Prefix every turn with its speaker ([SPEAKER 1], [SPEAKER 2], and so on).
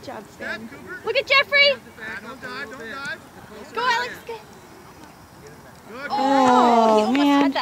[SPEAKER 1] Good job, Stan.
[SPEAKER 2] Look at Jeffrey! Don't dive, don't dive. Go, Alex. Go. Oh, oh man.